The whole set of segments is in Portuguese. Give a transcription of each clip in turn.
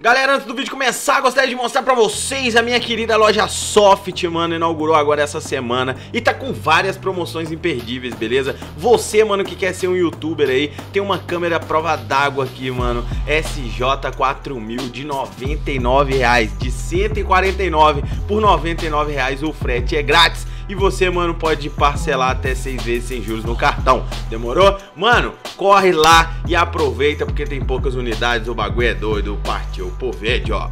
Galera, antes do vídeo começar, gostaria de mostrar pra vocês a minha querida loja Soft, mano, inaugurou agora essa semana e tá com várias promoções imperdíveis, beleza? Você, mano, que quer ser um youtuber aí, tem uma câmera prova d'água aqui, mano, SJ4000 de 99 reais, de 149 por 99 reais, o frete é grátis e você, mano, pode parcelar até seis vezes sem juros no cartão. Demorou? Mano, corre lá e aproveita porque tem poucas unidades, o bagulho é doido, partiu, pô, vede, ó.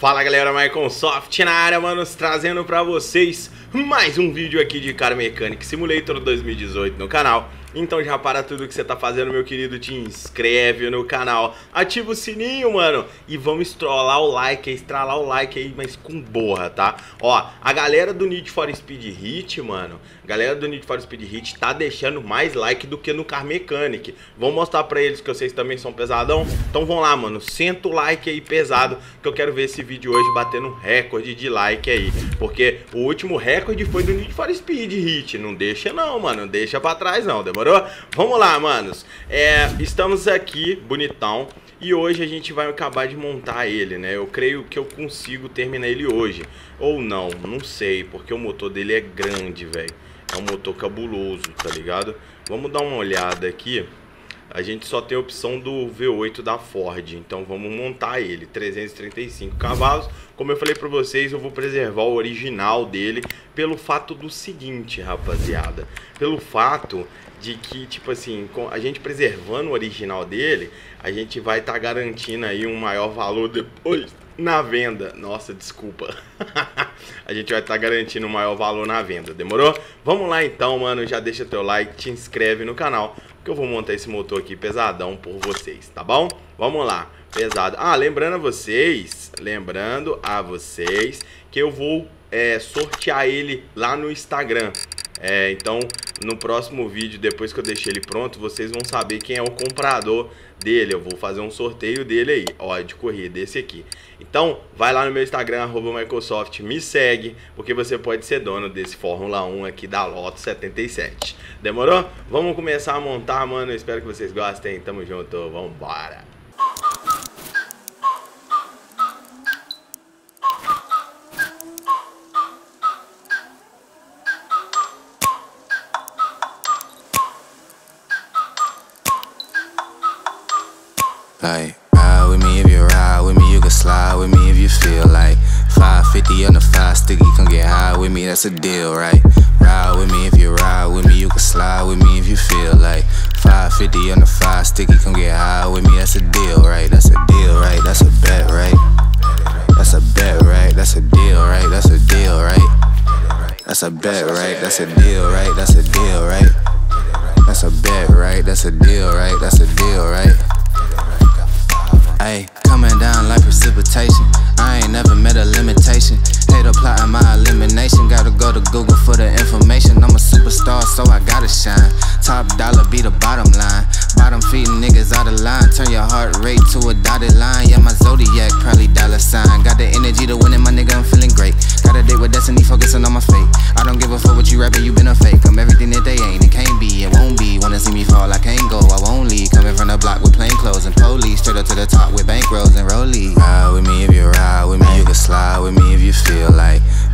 Fala galera, Microsoft na área, manos, trazendo pra vocês mais um vídeo aqui de Car Mechanic Simulator 2018 no canal. Então já para tudo que você tá fazendo, meu querido, te inscreve no canal, ativa o sininho, mano, e vamos estrollar o like, estralar o like aí, mas com borra, tá? Ó, a galera do Need for Speed Hit, mano, a galera do Need for Speed Hit tá deixando mais like do que no Car Mechanic. Vamos mostrar pra eles que vocês também são pesadão? Então vão lá, mano, senta o like aí pesado, que eu quero ver esse vídeo hoje batendo um recorde de like aí, porque o último recorde foi do Need for Speed Hit, não deixa não, mano, deixa pra trás não, demorou? Demorou? Vamos lá, manos. É, estamos aqui, bonitão. E hoje a gente vai acabar de montar ele, né? Eu creio que eu consigo terminar ele hoje. Ou não, não sei, porque o motor dele é grande, velho. É um motor cabuloso, tá ligado? Vamos dar uma olhada aqui. A gente só tem a opção do V8 da Ford, então vamos montar ele, 335 cavalos. Como eu falei para vocês, eu vou preservar o original dele pelo fato do seguinte, rapaziada. Pelo fato de que, tipo assim, a gente preservando o original dele, a gente vai estar tá garantindo aí um maior valor depois na venda. Nossa, desculpa. a gente vai estar tá garantindo um maior valor na venda, demorou? Vamos lá então, mano, já deixa teu like, te inscreve no canal, que eu vou montar esse motor aqui pesadão por vocês, tá bom? Vamos lá, pesado. Ah, lembrando a vocês, lembrando a vocês que eu vou é, sortear ele lá no Instagram. É, então, no próximo vídeo, depois que eu deixei ele pronto, vocês vão saber quem é o comprador dele. Eu vou fazer um sorteio dele aí, ó, de corrida, esse aqui. Então, vai lá no meu Instagram, Microsoft, me segue, porque você pode ser dono desse Fórmula 1 aqui da Loto 77. Demorou? Vamos começar a montar, mano. Espero que vocês gostem. Tamo junto, vambora! That's a deal, right? Ride with me if you ride with me, you can slide with me if you feel like 550 on the five sticky, come get high with me, that's a deal, right? That's a deal, right? That's a bet, right? That's a bet, right? That's a deal, right? That's a deal, right? That's a bet, right? That's a deal, right? That's a deal, right? That's a bet, right? That's a deal, right? That's a deal, right? Ayy, coming down like precipitation. I ain't never met a limitation. Hate plotting my Gotta go to Google for the information. I'm a superstar, so I gotta shine. Top dollar be the bottom line. Bottom feeding niggas out of line. Turn your heart rate to a dotted line. Yeah, my zodiac probably dollar sign. Got the energy to win it, my nigga, I'm feeling great. Got a date with destiny, focusing on my fate. I don't give a fuck what you rapping, you been a fake. I'm everything that they ain't. It can't be, it won't be. Wanna see me fall, I can't go, I won't leave. Coming from the block with plain clothes and police. Straight up to the top with bankrolls and rollies. Ride with me if you ride with me, you can slide with me if you feel like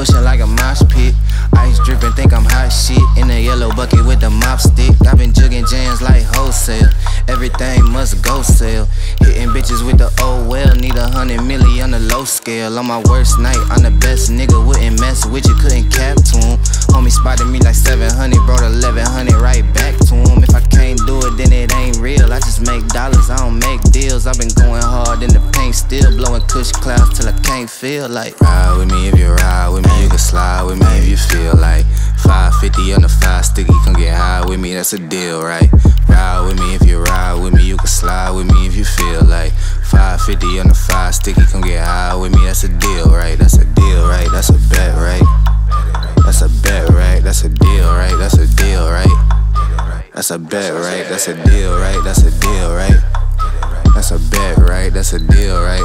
pushing like a mosh pit. Ice dripping, think I'm hot shit. In the yellow bucket with the mop stick. I've been jugging jams like wholesale. Everything must go sell. Bitches with the oh well. Need a hundred milli on the low scale. On my worst night, I'm the best nigga. Wouldn't mess with you, couldn't cap to him. Homie spotted me like 700, brought 1100 right back to him. If I can't do it, then it ain't real. I just make dollars, I don't make deals. I've been going hard in the paint, still blowing kush clouds till I can't feel like. Ride with me if you ride with me, you can slide with me if you feel like. 550 on the five sticky, come get high with me, that's a deal, right? Ride with me if you ride with me, you can slide with me if you feel like. 550 on the five sticky, come get high with me, that's a deal, right? That's a deal, right? That's a bet, right? That's a bet, right? That's a deal, right? That's a deal, right? That's a bet, right? That's a deal, right? That's a deal, right? That's a bet, right? That's a deal, right?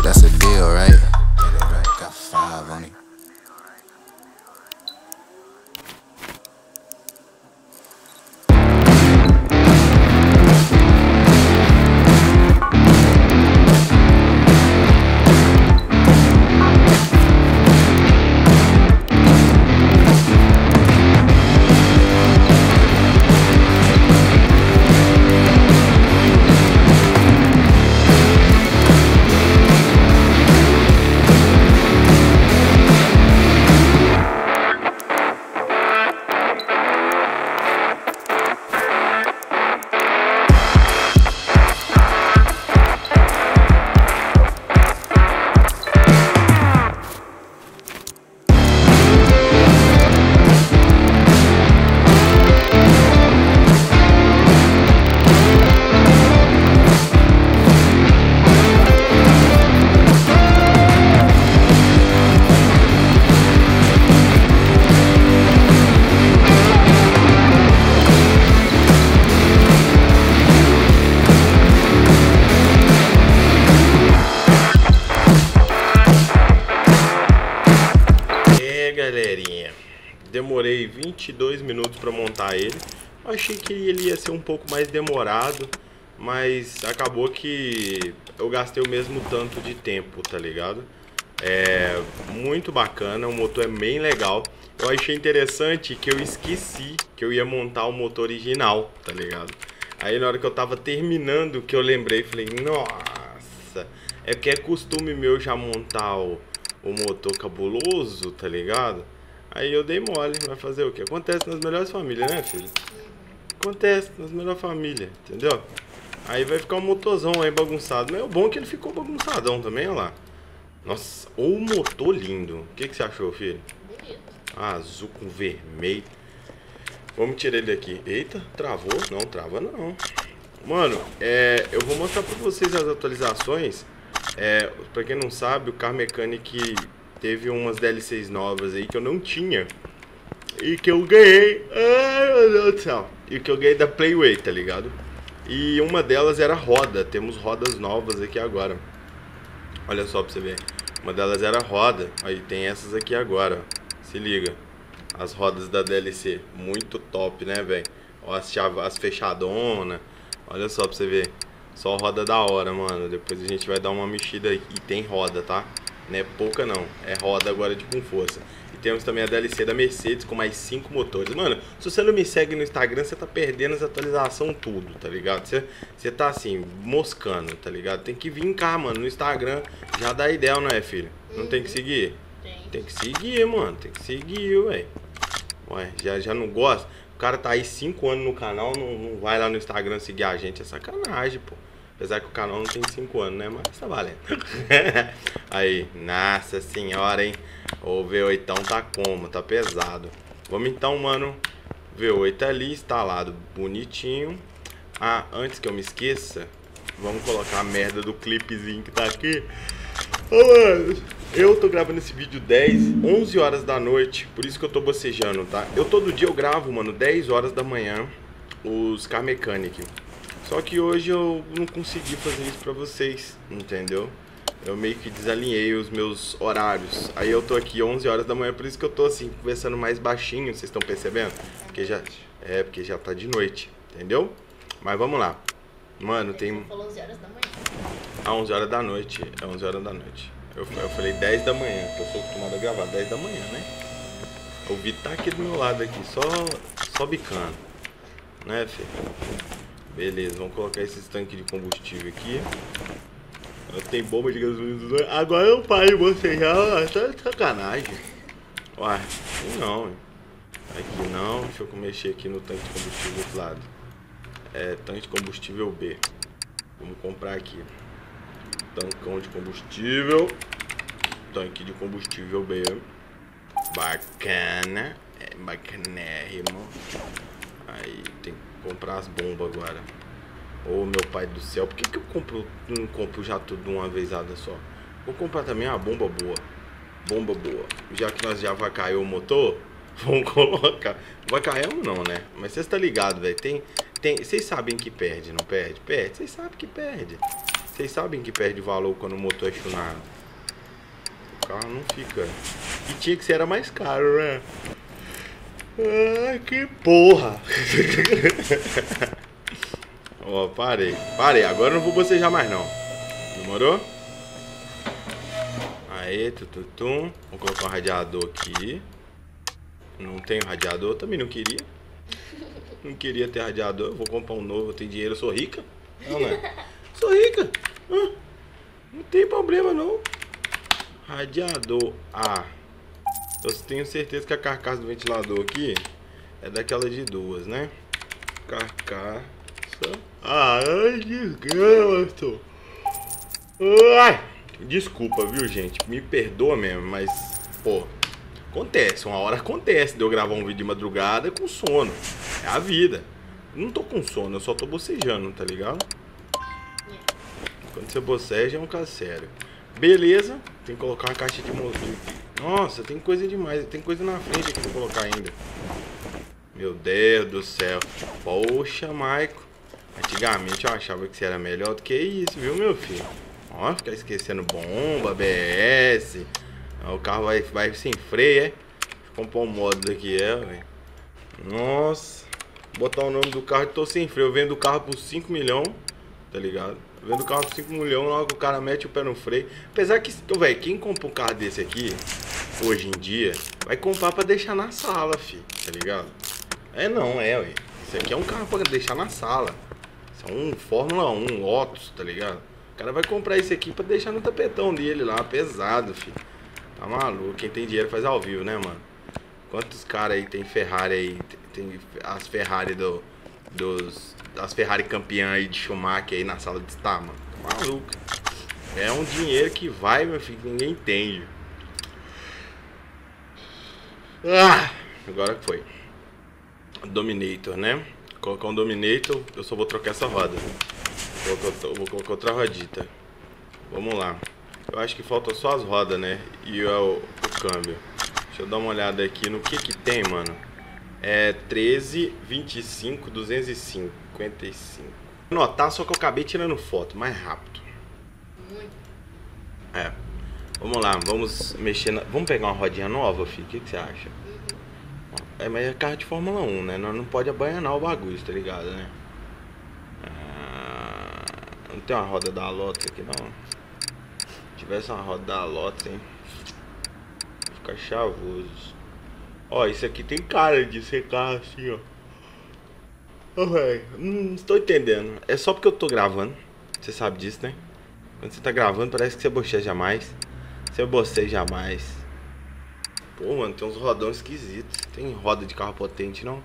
Ele. Eu achei que ele ia ser um pouco mais demorado, mas acabou que eu gastei o mesmo tanto de tempo, tá ligado? É muito bacana, o motor é bem legal. Eu achei interessante que eu esqueci que eu ia montar o motor original, tá ligado? Aí na hora que eu tava terminando, que eu lembrei, falei, nossa, é porque é costume meu já montar o, o motor cabuloso, tá ligado? Aí eu dei mole, vai fazer o que? Acontece nas melhores famílias, né, filho? Acontece nas melhores famílias, entendeu? Aí vai ficar um motorzão aí bagunçado. Mas é bom que ele ficou bagunçadão também, olha lá. Nossa, o motor lindo. O que, que você achou, filho? Ah, azul com vermelho. Vamos tirar ele daqui. Eita, travou? Não, trava não. Mano, é, eu vou mostrar pra vocês as atualizações. É, pra quem não sabe, o Car Mechanic teve umas DLCs novas aí que eu não tinha. E que eu ganhei. Ai, meu Deus do céu. E que eu ganhei da Playway, tá ligado? E uma delas era roda. Temos rodas novas aqui agora. Olha só pra você ver. Uma delas era roda. Aí tem essas aqui agora. Se liga. As rodas da DLC. Muito top, né, velho? As, as fechadonas. Olha só pra você ver. Só roda da hora, mano. Depois a gente vai dar uma mexida. E tem roda, tá? Não é pouca não. É roda agora de com força. E temos também a DLC da Mercedes com mais 5 motores. Mano, se você não me segue no Instagram, você tá perdendo as atualizações tudo, tá ligado? Você, você tá assim, moscando, tá ligado? Tem que vir cá, mano, no Instagram. Já dá ideia, não é, filho? Não tem que seguir? Tem. Tem que seguir, mano. Tem que seguir, ué. Ué, já, já não gosta? O cara tá aí 5 anos no canal, não, não vai lá no Instagram seguir a gente. É sacanagem, pô. Apesar que o canal não tem 5 anos, né? Mas tá valendo. aí, nossa senhora, hein? O V8 tá como? Tá pesado. Vamos então, mano. V8 ali instalado bonitinho. Ah, antes que eu me esqueça, vamos colocar a merda do clipezinho que tá aqui. Eu tô gravando esse vídeo 10, 11 horas da noite, por isso que eu tô bocejando, tá? Eu todo dia eu gravo, mano, 10 horas da manhã, os Car Mechanic. Só que hoje eu não consegui fazer isso pra vocês, entendeu? Eu meio que desalinhei os meus horários. Aí eu tô aqui 11 horas da manhã, por isso que eu tô assim, conversando mais baixinho, vocês estão percebendo? Porque já é, porque já tá de noite, entendeu? Mas vamos lá. Mano, tem Você falou 11 horas da manhã. a 11 horas da noite. É 11 horas da noite. Eu, eu falei 10 da manhã, que eu sou acostumado a gravar 10 da manhã, né? O Vitor tá aqui do meu lado aqui, só, só bicando. Né, filho? Beleza, vamos colocar esses tanques de combustível aqui. Tem bomba de gasolina. Agora eu paro você já, tá de sacanagem. Uai, aqui não. Aqui não, deixa eu mexer aqui no tanque de combustível do lado. É, tanque de combustível B. Vamos comprar aqui. Tancão de combustível. Tanque de combustível B. Bacana. É bacanérrimo. Aí tem comprar as bombas agora. Ô oh, meu pai do céu, por que, que eu compro, não compro já tudo de uma vezada só? Vou comprar também uma bomba boa. Bomba boa. Já que nós já vai cair o motor, vamos colocar. Vai cair ou não, né? Mas vocês tá ligados, velho. Tem, tem, vocês sabem que perde, não perde? Perde. Vocês sabem que perde. Vocês sabem que perde valor quando o motor é chunado. O carro não fica. E tinha que ser mais caro, né? Ai, que porra! Ó, parei. Parei. Agora eu não vou bocejar mais, não. Demorou? Aí, tututum. Vou colocar um radiador aqui. Não tenho radiador, também não queria. Não queria ter radiador. Vou comprar um novo, eu tenho dinheiro, eu sou rica. Não, né? Sou rica. não tem problema, não. Radiador A. Eu tenho certeza que a carcaça do ventilador aqui é daquela de duas, né? Carcaça. Ai, desgraça. Ai, desculpa, viu, gente? Me perdoa mesmo, mas, pô, acontece. Uma hora acontece de eu gravar um vídeo de madrugada com sono. É a vida. não tô com sono, eu só tô bocejando, tá ligado? Quando você boceja é um caso sério. Beleza, tem que colocar uma caixa de aqui. Nossa, tem coisa demais. Tem coisa na frente aqui pra colocar ainda. Meu Deus do céu. Poxa, Maico. Antigamente eu achava que você era melhor do que isso, viu, meu filho? Ó, ficar esquecendo bomba, ABS. O carro vai, vai sem freio, é? Comprar um modo daqui, é, velho. Nossa. Botar o nome do carro tô sem freio. Eu vendo o carro por 5 milhões, tá ligado? Vendo o carro por 5 milhões, logo o cara mete o pé no freio. Apesar que, velho, quem compra um carro desse aqui, hoje em dia, vai comprar pra deixar na sala, fi, tá ligado? É não, é, ué. Isso aqui é um carro pra deixar na sala. Isso é um Fórmula 1, Lotus, tá ligado? O cara vai comprar esse aqui pra deixar no tapetão dele lá, pesado, filho. Tá maluco? Quem tem dinheiro faz ao vivo, né, mano? Quantos caras aí tem Ferrari aí? Tem as Ferrari do, dos. As Ferrari campeã aí de Schumacher aí na sala de estar, mano. Tá maluco. É um dinheiro que vai, meu filho, que ninguém entende. Ah, agora que foi. Dominator, né? Colocar um Dominator, eu só vou trocar essa roda. Vou colocar, vou colocar outra rodita. Vamos lá. Eu acho que falta só as rodas, né? E o, o câmbio. Deixa eu dar uma olhada aqui no que que tem, mano. É 13, 25, 255. Notar, só que eu acabei tirando foto, mais rápido. É. Vamos lá, vamos mexer na... Vamos pegar uma rodinha nova, filho? O que, que você acha? É, mas é carro de Fórmula 1, né? Nós não pode abanhanar o bagulho, tá ligado, né? Ah, não tem uma roda da Lotus aqui, não. Se tivesse uma roda da Lotus, hein? Fica chavoso. Ó, isso aqui tem cara de ser carro assim, ó. Oh, não estou entendendo. É só porque eu tô gravando. Você sabe disso, né? Quando você tá gravando, parece que você bocheja mais. Você boceja mais. Pô, mano, tem uns rodão esquisitos. Tem roda de carro potente, não?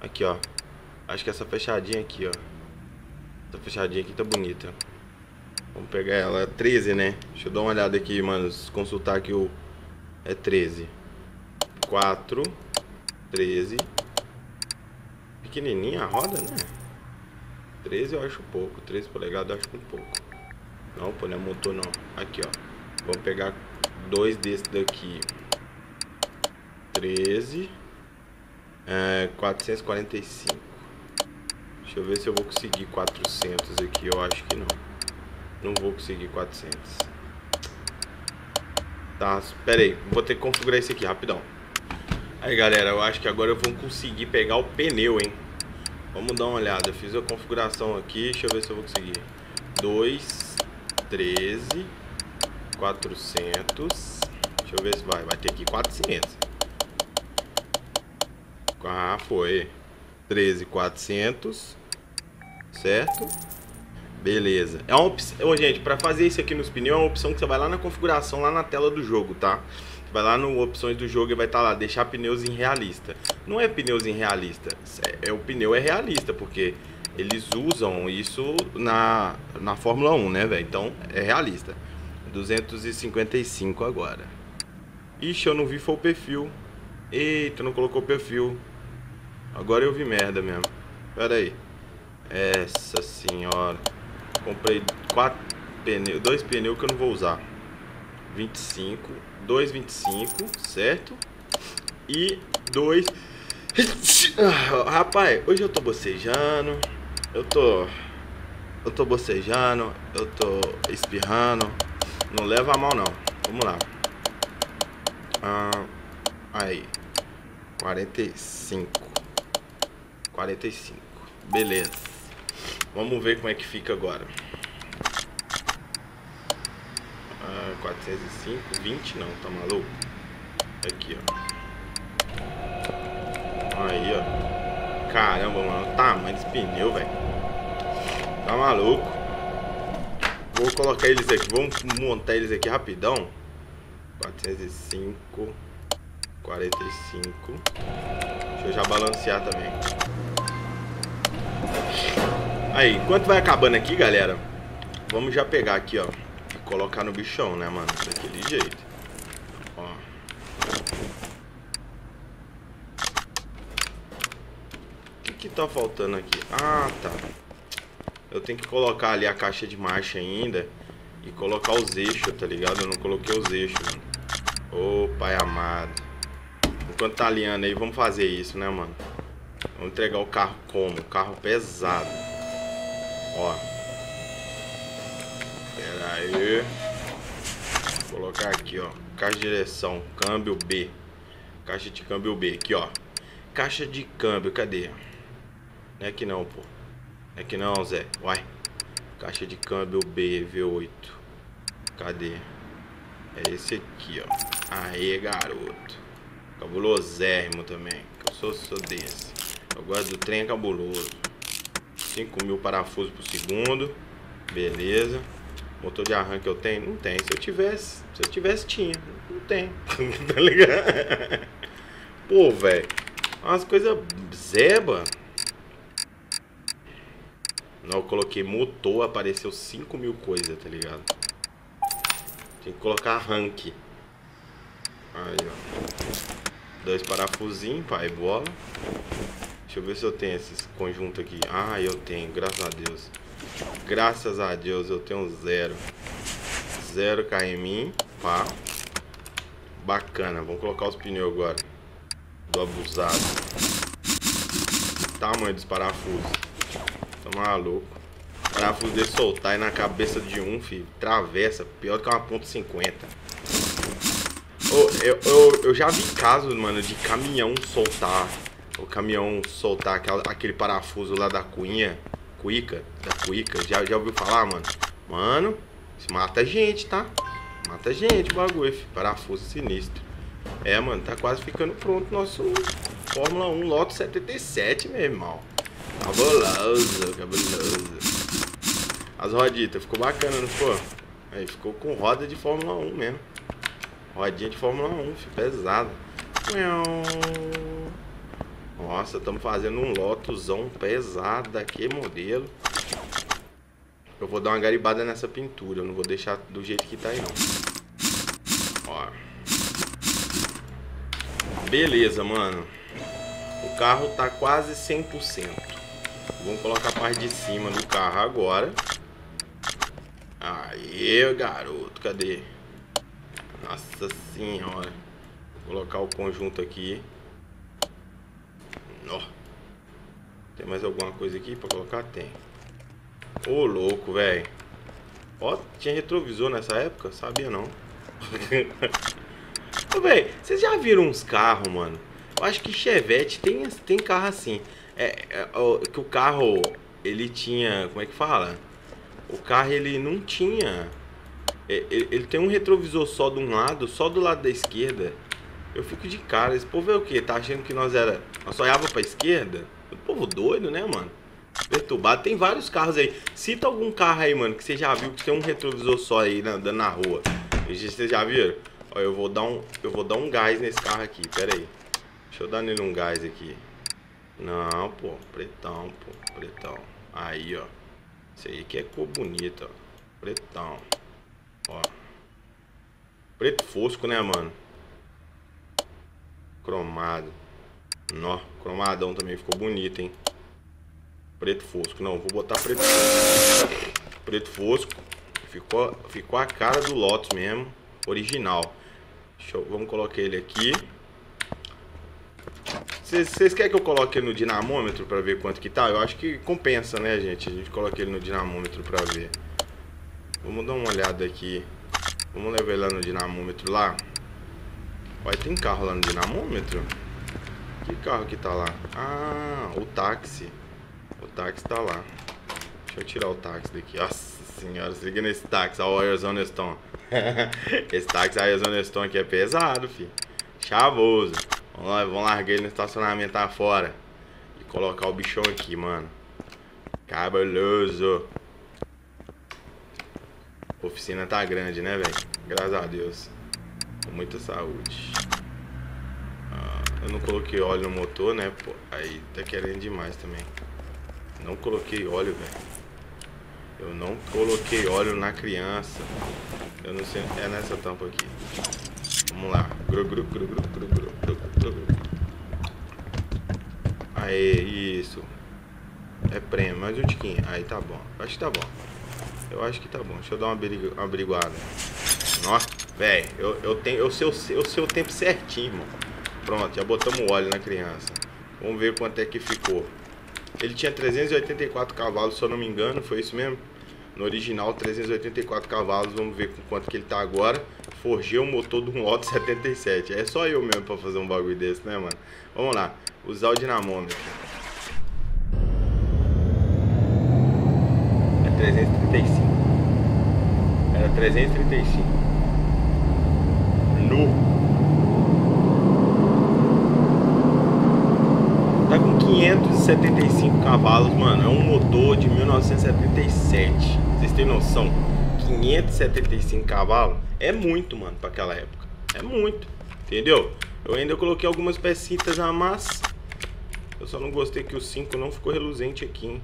Aqui, ó. Acho que essa fechadinha aqui, ó. Essa fechadinha aqui tá bonita. Vamos pegar ela. É 13, né? Deixa eu dar uma olhada aqui, mano. Consultar aqui o... É 13. 4. 13. Pequenininha a roda, né? 13 eu acho pouco. 13 polegadas eu acho muito pouco. Não, pô, não é motor não. Aqui, ó. Vamos pegar dois desses daqui. 13 é, 445 Deixa eu ver se eu vou conseguir 400 aqui. Eu acho que não. Não vou conseguir 400 Tá, pera aí Vou ter que configurar isso aqui, rapidão. Aí galera, eu acho que agora eu vou conseguir pegar o pneu, hein? Vamos dar uma olhada. Fiz a configuração aqui, deixa eu ver se eu vou conseguir. 2, 13 400 Deixa eu ver se vai, vai ter aqui 400 ah, foi. 13,400. Certo? Beleza. É uma opção... Gente, para fazer isso aqui nos pneus é uma opção que você vai lá na configuração, lá na tela do jogo, tá? Vai lá no opções do jogo e vai estar tá lá, deixar pneus em realista. Não é pneus em realista, é, é, o pneu é realista, porque eles usam isso na, na Fórmula 1, né, velho? Então é realista. 255 agora. Ixi, eu não vi foi o perfil. Eita, não colocou o perfil. Agora eu vi merda mesmo. Pera aí. Essa senhora. Comprei quatro dois pneus que eu não vou usar. 25, 2,25, certo? E dois. Rapaz, hoje eu tô bocejando. Eu tô. Eu tô bocejando. Eu tô espirrando. Não leva a mal não. Vamos lá. Ah, aí. 45. 45. Beleza. Vamos ver como é que fica agora. Ah, 405, 20 não, tá maluco? Aqui, ó. Aí, ó. Caramba, mano, o tamanho desse pneu, velho. Tá maluco? Vou colocar eles aqui, vamos montar eles aqui rapidão. 405, 45. Deixa eu já balancear também. Aí, enquanto vai acabando aqui, galera, vamos já pegar aqui, ó, e colocar no bichão, né, mano? Daquele jeito. Ó. O que que tá faltando aqui? Ah, tá. Eu tenho que colocar ali a caixa de marcha ainda e colocar os eixos, tá ligado? Eu não coloquei os eixos, mano. Ô, pai amado. Enquanto tá alinhando aí, vamos fazer isso, né, mano? Vamos entregar o carro como? Carro pesado. Ó. Pera aí. Vou colocar aqui, ó. Caixa de direção, câmbio B. Caixa de câmbio B, aqui, ó. Caixa de câmbio, cadê? Não é aqui não, pô. É aqui não, Zé. Uai. Caixa de câmbio B, V8. Cadê? É esse aqui, ó. Aê, garoto. Cabulosérrimo também. Eu sou, sou desse. Eu gosto do trem cabuloso. 5 mil parafusos por segundo. Beleza. Motor de arranque eu tenho? Não tem. Se eu tivesse, se eu tivesse, tinha. Não tem. tá ligado? Pô, velho. Umas coisas zeba. Não, eu coloquei motor, apareceu 5 mil coisas, tá ligado? Tem que colocar arranque. Aí, ó. Dois parafusinhos, pai, bola. Deixa eu ver se eu tenho esses conjuntos aqui. Ah, eu tenho, graças a Deus. Graças a Deus eu tenho zero. Zero KM, pá. Bacana, vamos colocar os pneus agora. Do abusado. Tamanho dos parafusos. Tá maluco. Parafuso de soltar e na cabeça de um, filho. Travessa, pior que uma ponto .50. Eu, eu, eu, eu já vi casos, mano, de caminhão soltar o caminhão soltar aquela, aquele parafuso lá da cuinha, cuica, da cuica, já, já ouviu falar, mano? Mano, isso mata gente, tá? Mata gente o bagulho, filho. parafuso sinistro. É, mano, tá quase ficando pronto nosso Fórmula 1 Loto 77, meu irmão. Cabuloso, cabuloso. As roditas, ficou bacana, não ficou? Aí, ficou com roda de Fórmula 1 mesmo. Rodinha de Fórmula 1, filho, pesado. Nossa, estamos fazendo um lotozão pesado aqui, modelo. Eu vou dar uma garibada nessa pintura, eu não vou deixar do jeito que tá aí não. Ó. Beleza, mano. O carro tá quase 100%. Vamos colocar a parte de cima do carro agora. Aê, garoto, cadê? Nossa senhora. Vou colocar o conjunto aqui. Ó. Tem mais alguma coisa aqui pra colocar? Tem. Ô, louco, velho. Ó, tinha retrovisor nessa época? Sabia não. Ô, velho, vocês já viram uns carros, mano? Eu acho que Chevette tem, tem carro assim. É, é, que o carro, ele tinha... Como é que fala? O carro, ele não tinha... Ele, é, ele tem um retrovisor só de um lado, só do lado da esquerda. Eu fico de cara. Esse povo é o quê? Tá achando que nós era. Nós só olhava pra esquerda? O povo doido, né, mano? Perturbado. Tem vários carros aí. Cita algum carro aí, mano, que você já viu que tem um retrovisor só aí andando na rua. Vocês já viram? Ó, eu vou dar um. Eu vou dar um gás nesse carro aqui. Pera aí. Deixa eu dar nele um gás aqui. Não, pô. Pretão, pô. Pretão. Aí, ó. Esse aí que é cor bonita, ó. Pretão. Ó. Preto fosco, né, mano? Cromado. Nó, cromadão também ficou bonito, hein? Preto fosco. Não, vou botar preto fosco. Preto fosco. Ficou, ficou a cara do Lotus mesmo. Original. Eu, vamos colocar ele aqui. Vocês querem que eu coloque ele no dinamômetro para ver quanto que tá? Eu acho que compensa, né, gente? A gente coloca ele no dinamômetro para ver. Vamos dar uma olhada aqui. Vamos levar ele lá no dinamômetro lá. Olha, tem carro lá no dinamômetro? Que carro que tá lá? Ah, o táxi. O táxi tá lá. Deixa eu tirar o táxi daqui. Nossa senhora, se liga nesse táxi. Olha o Arizona Stone. Esse táxi Arizona Stone aqui é pesado, filho. Chavoso. Vamos, lá, vamos largar ele no estacionamento fora. E colocar o bichão aqui, mano. Cabuloso. A oficina tá grande, né, velho? Graças a Deus. Com muita saúde. Ah, eu não coloquei óleo no motor, né? Pô, aí tá querendo demais também. Não coloquei óleo, velho. Eu não coloquei óleo na criança. Eu não sei. É nessa tampa aqui. Vamos lá. Gru, gru, gru, gru, gru, gru, gru, gru, gru. Aê, isso. É prêmio, mais um tiquinho. Aí tá bom. Acho que tá bom. Eu acho que tá bom. Deixa eu dar uma, uma averiguada. Nossa, velho, eu, eu tenho. Eu sei, eu sei o tempo certinho, mano. Pronto, já botamos óleo na criança. Vamos ver quanto é que ficou. Ele tinha 384 cavalos, se eu não me engano, foi isso mesmo? No original, 384 cavalos, vamos ver com quanto que ele tá agora. Forjei o motor do Lotus 77. É só eu mesmo pra fazer um bagulho desse, né, mano? Vamos lá, usar o dinamômetro. É 335. Era 335. No. Tá com 575 cavalos, mano. É um motor de 1977. Vocês têm noção? 575 cavalos é muito, mano, pra aquela época. É muito, entendeu? Eu ainda coloquei algumas pecinhas a mais. Eu só não gostei que o 5 não ficou reluzente aqui, hein?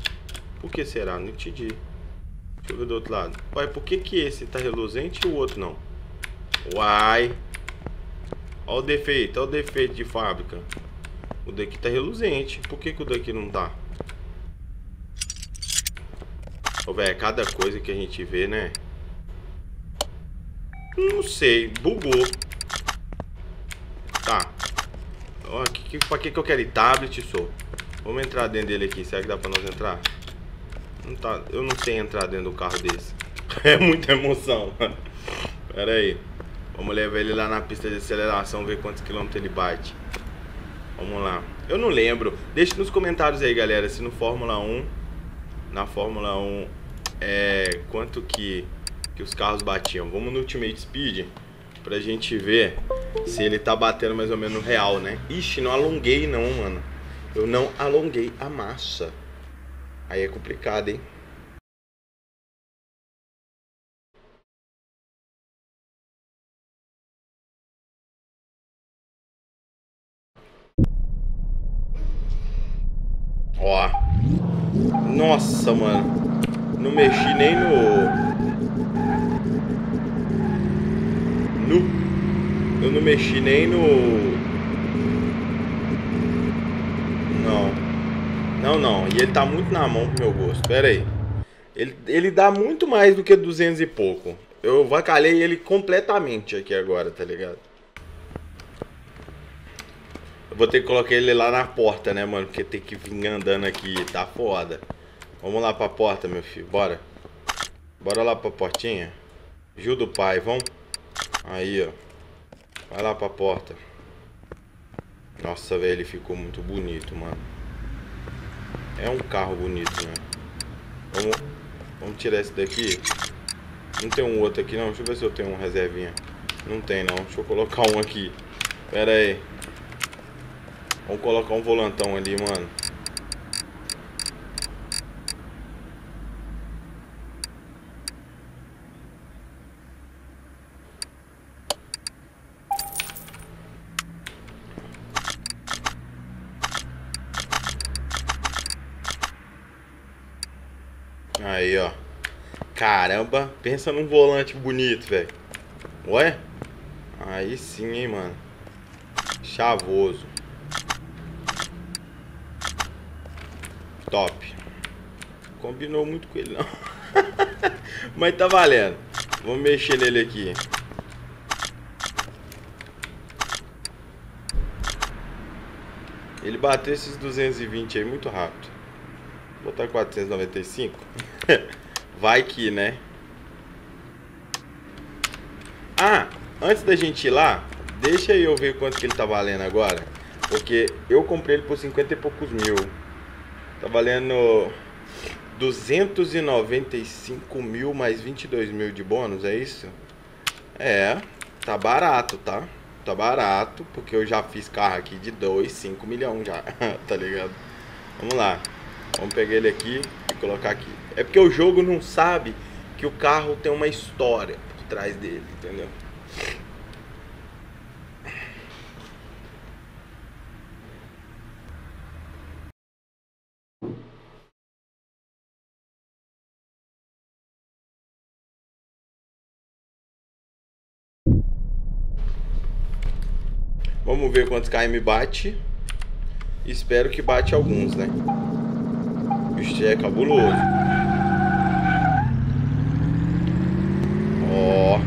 Por que será? Não entendi. Deixa eu ver do outro lado. Uai, por que que esse tá reluzente e o outro não? Uai. Olha o defeito, olha o defeito de fábrica. O daqui tá reluzente. Por que que o daqui não tá? Ô, velho, é cada coisa que a gente vê, né? Não sei, bugou. Tá. Ó, que, que, pra que, que eu quero ir? Tablet, sou. Vamos entrar dentro dele aqui. Será que dá pra nós entrar? Não tá, eu não sei entrar dentro do carro desse. é muita emoção. Pera aí. Vamos levar ele lá na pista de aceleração, ver quantos quilômetros ele bate. Vamos lá. Eu não lembro. Deixe nos comentários aí, galera, se no Fórmula 1, na Fórmula 1, é, quanto que, que os carros batiam. Vamos no Ultimate Speed pra gente ver se ele tá batendo mais ou menos no real, né? Ixi, não alonguei não, mano. Eu não alonguei a massa. Aí é complicado, hein? Ó. Nossa, mano. Não mexi nem no... No... Eu não mexi nem no... Não. Não, não. E ele tá muito na mão pro meu gosto. Pera aí. Ele, ele dá muito mais do que 200 e pouco. Eu vacalhei ele completamente aqui agora, tá ligado? Eu vou ter que colocar ele lá na porta, né, mano? Porque tem que vir andando aqui, tá foda. Vamos lá pra porta, meu filho, bora. Bora lá pra portinha. Gil do pai, vamos. Aí, ó. Vai lá pra porta. Nossa, velho, ele ficou muito bonito, mano. É um carro bonito, né? Vamos, vamos tirar esse daqui. Não tem um outro aqui, não. Deixa eu ver se eu tenho um reservinha. Não tem, não. Deixa eu colocar um aqui. Pera aí. Vamos colocar um volantão ali, mano. Aí, ó. Caramba, pensa num volante bonito, velho. Ué? Aí sim, hein, mano. Chavoso. Top. Combinou muito com ele, não. Mas tá valendo. Vamos mexer nele aqui. Ele bateu esses 220 aí muito rápido. Vou botar 495. Vai que, né? Ah, antes da gente ir lá, deixa eu ver quanto que ele tá valendo agora. Porque eu comprei ele por 50 e poucos mil. Tá valendo 295 mil mais 22 mil de bônus, é isso? É, tá barato, tá? Tá barato, porque eu já fiz carro aqui de 2, 5 milhões já, tá ligado? Vamos lá. Vamos pegar ele aqui e colocar aqui. É porque o jogo não sabe que o carro tem uma história por trás dele, entendeu? Vamos ver quantos KM bate. Espero que bate alguns, né? O é cabuloso. Ó. Oh.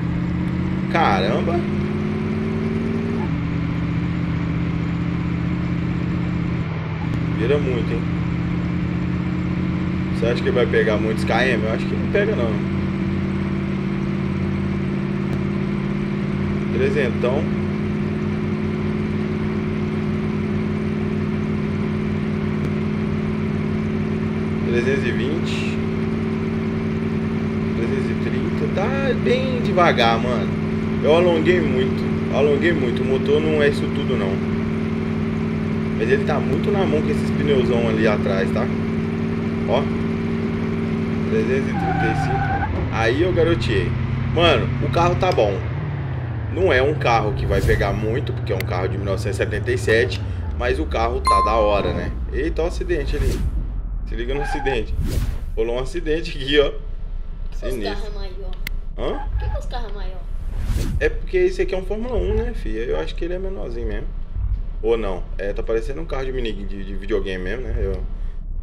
Caramba. Vira muito, hein? Você acha que vai pegar muitos KM? Eu acho que não pega, não. Trezentão. 320 330 Tá bem devagar, mano Eu alonguei muito Alonguei muito, o motor não é isso tudo não Mas ele tá muito na mão com esses pneuzão ali atrás, tá? Ó 335 Aí eu garoteei Mano, o carro tá bom Não é um carro que vai pegar muito Porque é um carro de 1977 Mas o carro tá da hora, né? Eita, o um acidente ali se liga no acidente. Rolou um acidente aqui, ó. Que os carros é maior? Hã? Por que, que os carros é maior? É porque esse aqui é um Fórmula 1, né, filha? Eu acho que ele é menorzinho mesmo. Ou não. É, tá parecendo um carro de mini de, de videogame mesmo, né? Eu...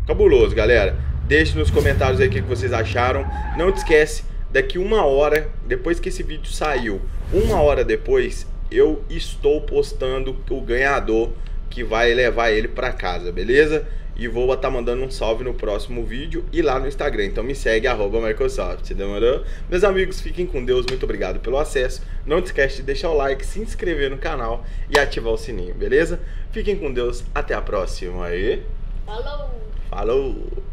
Cabuloso, galera. Deixe nos comentários aí o que vocês acharam. Não te esquece, daqui uma hora, depois que esse vídeo saiu, uma hora depois, eu estou postando o ganhador que vai levar ele para casa, beleza? E vou estar mandando um salve no próximo vídeo e lá no Instagram. Então me segue, arroba Microsoft. Demorou? Meus amigos, fiquem com Deus. Muito obrigado pelo acesso. Não esquece de deixar o like, se inscrever no canal e ativar o sininho, beleza? Fiquem com Deus. Até a próxima. Aí. Falou! Falou!